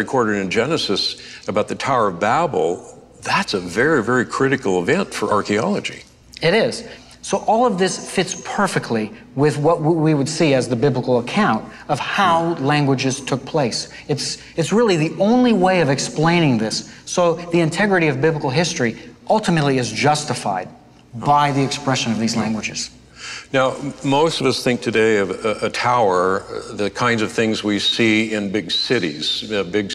recorded in Genesis about the Tower of Babel, that's a very, very critical event for archaeology. It is. So all of this fits perfectly with what we would see as the biblical account of how languages took place. It's, it's really the only way of explaining this. So the integrity of biblical history ultimately is justified by the expression of these languages. Now, most of us think today of a, a tower, the kinds of things we see in big cities, uh, big